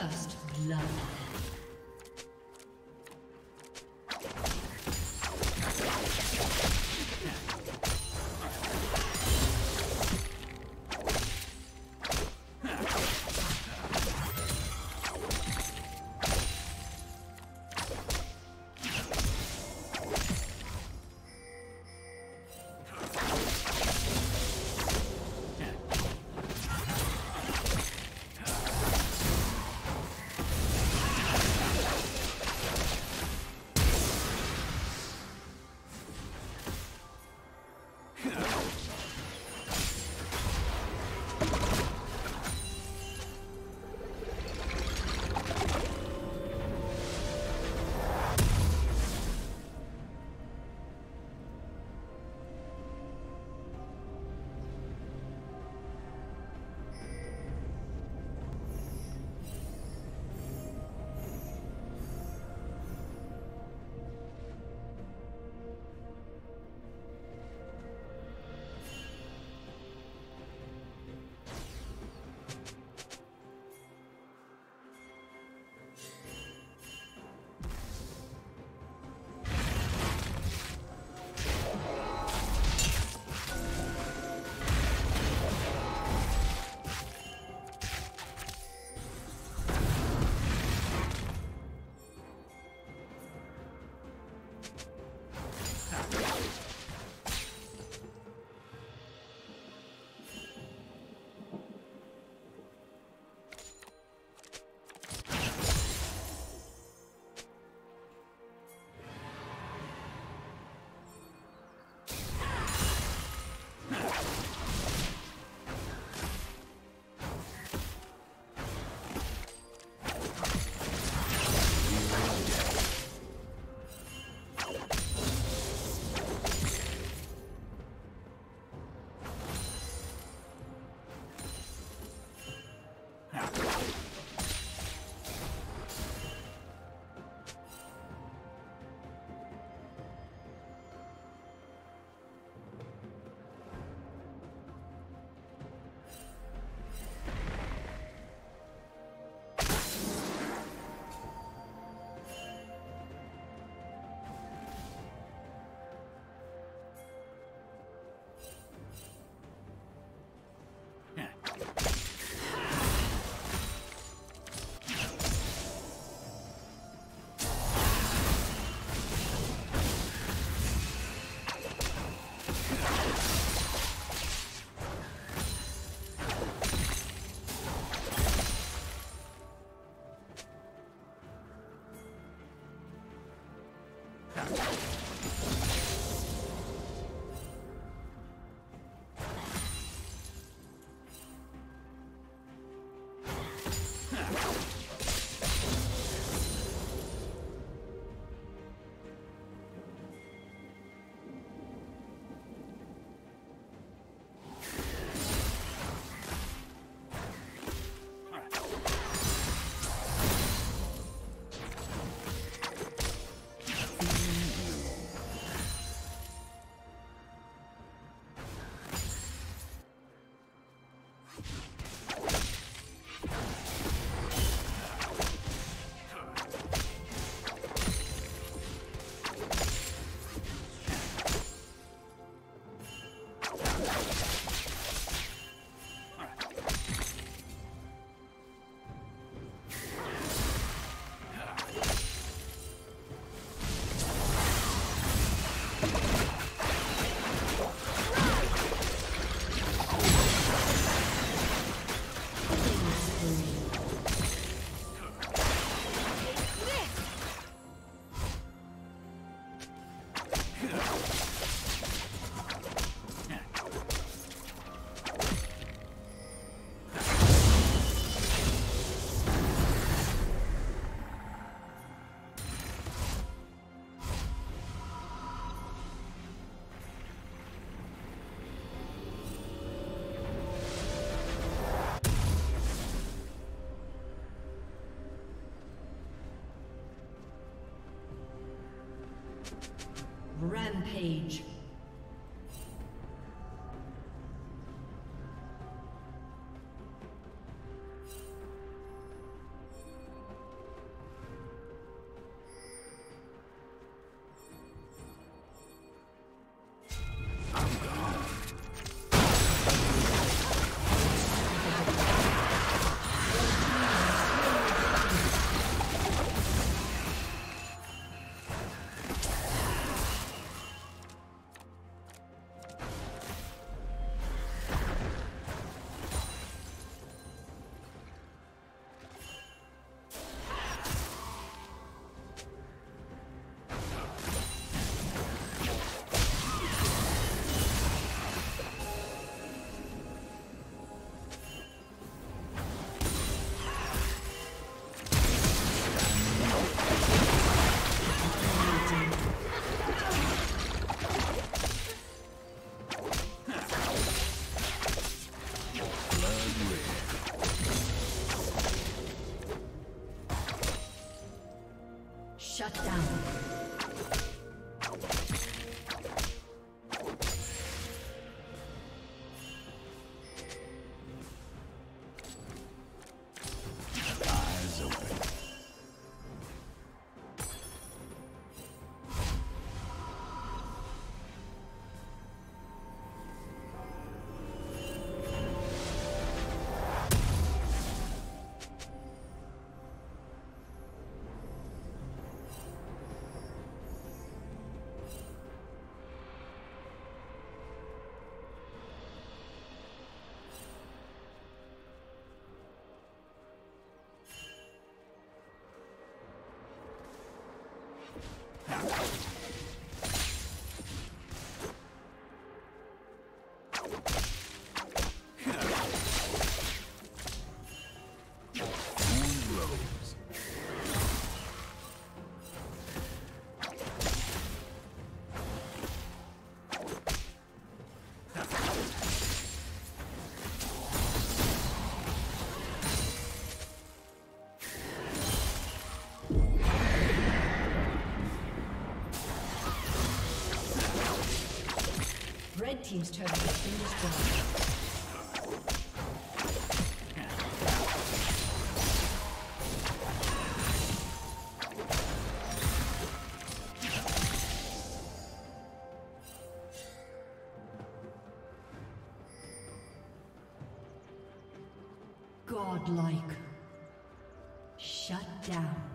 First blood. Rampage. Down. Team's turret has been destroyed. Godlike. Shut down.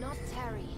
Not tarry.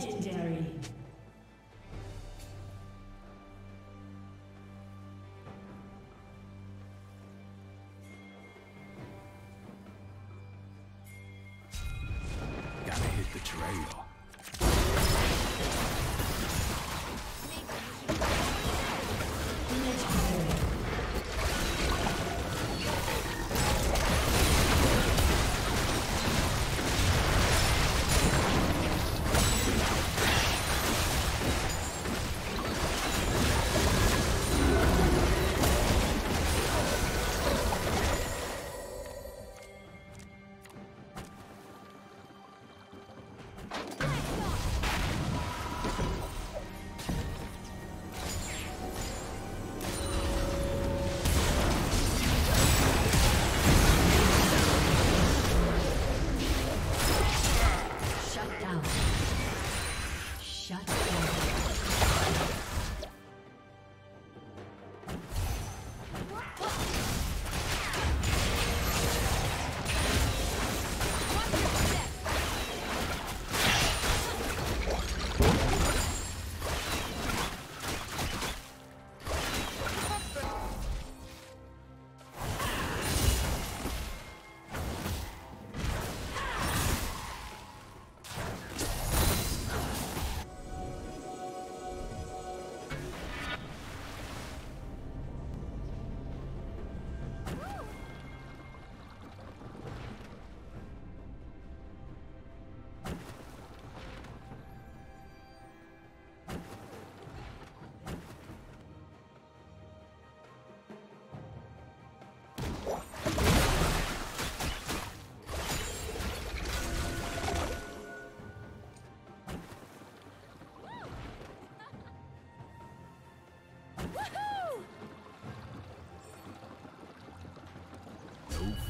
Legendary.